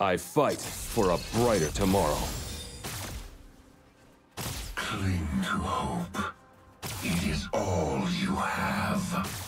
I fight for a brighter tomorrow. Cling to hope. It is all you have.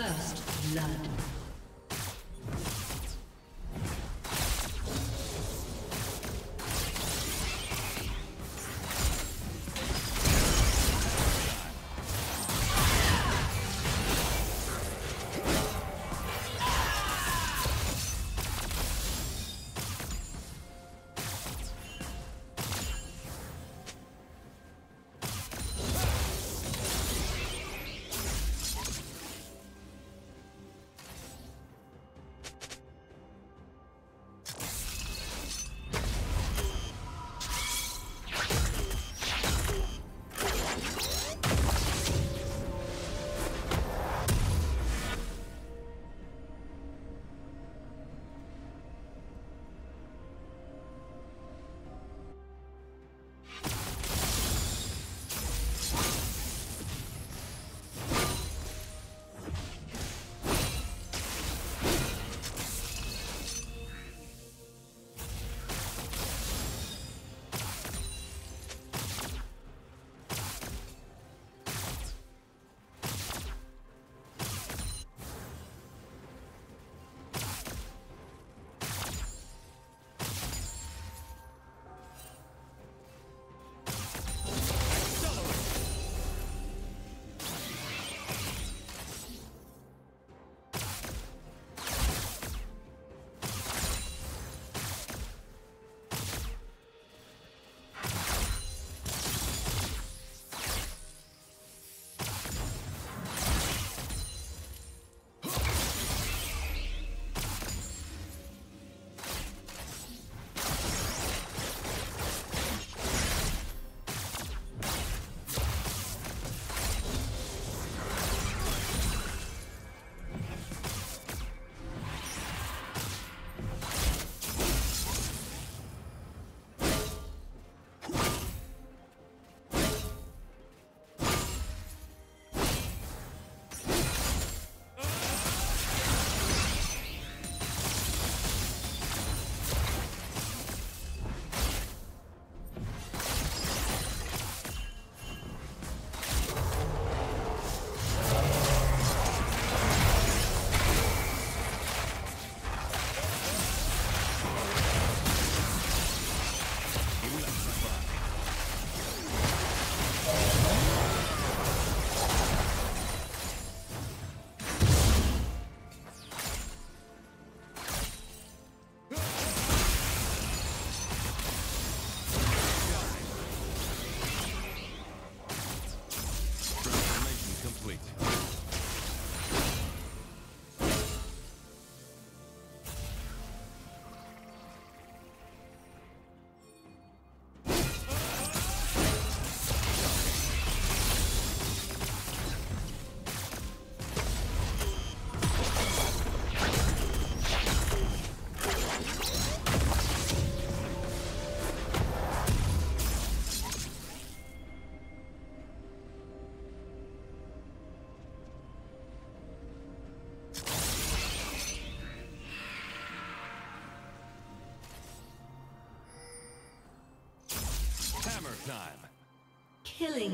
First blood.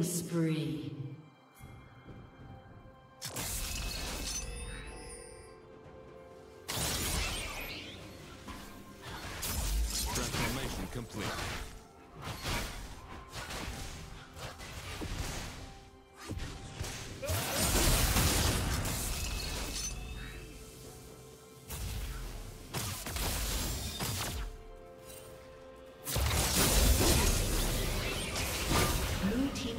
Spree.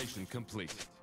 Transformation complete.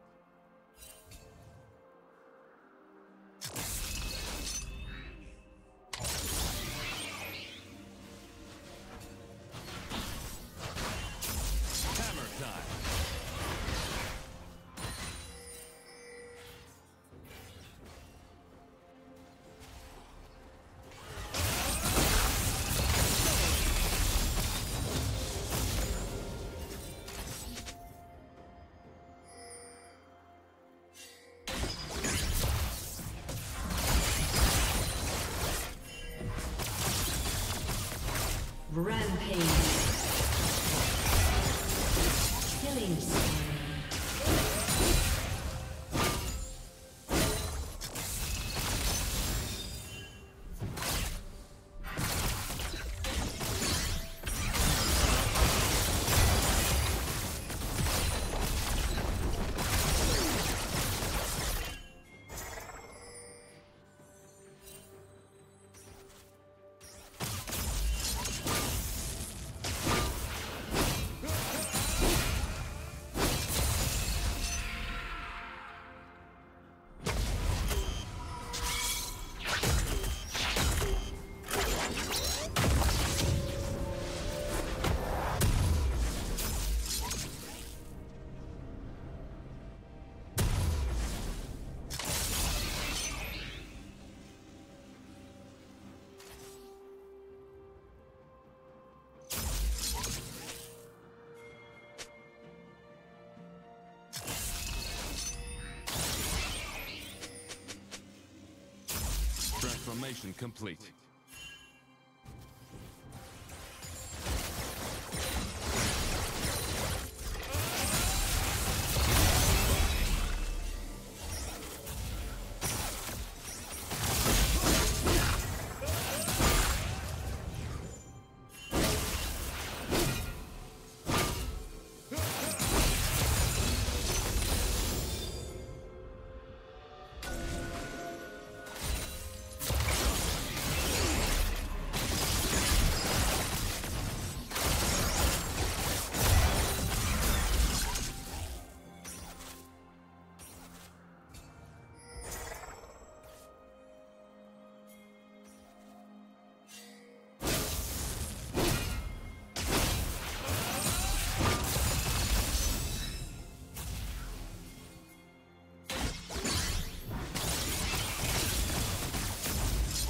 Transformation complete.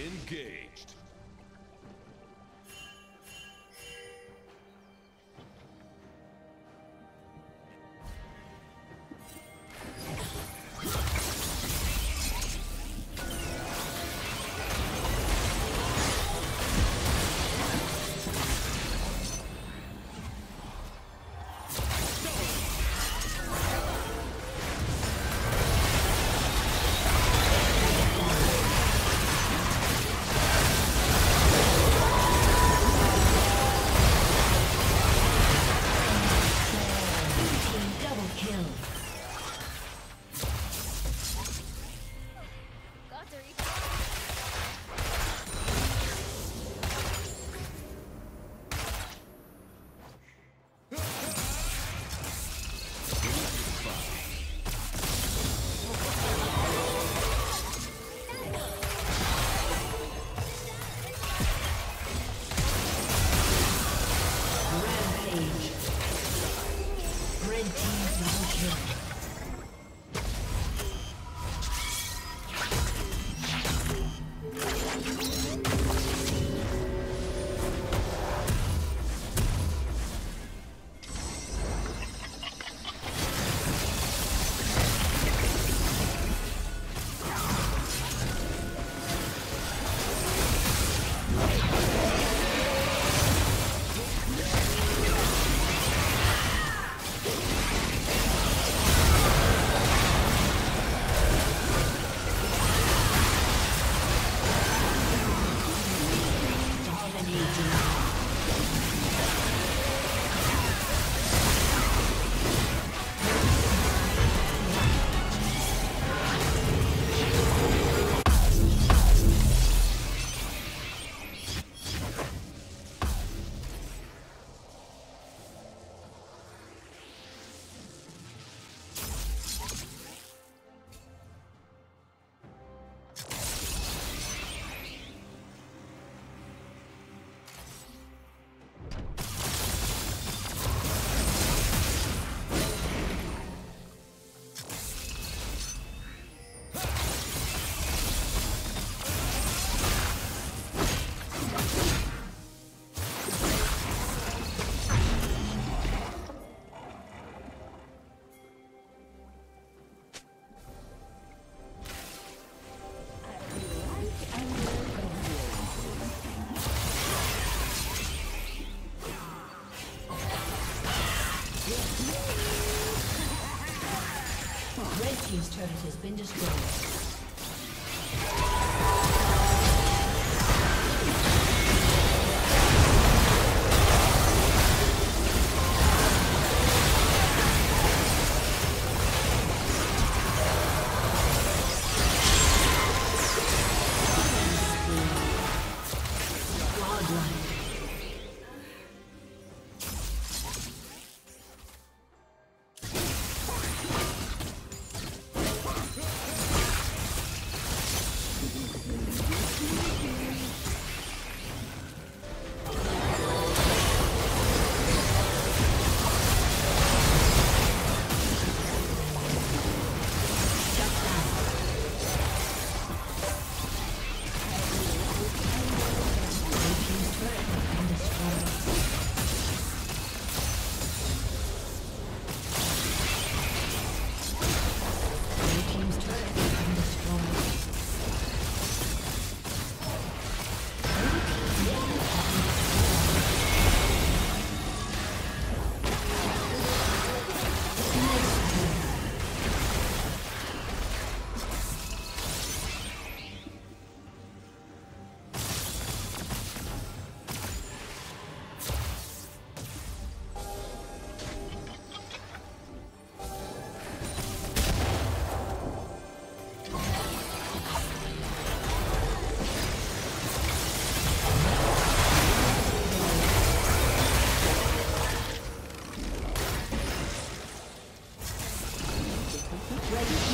Engaged. Rampage. Turret has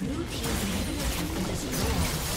been destroyed. A summoner has disconnected.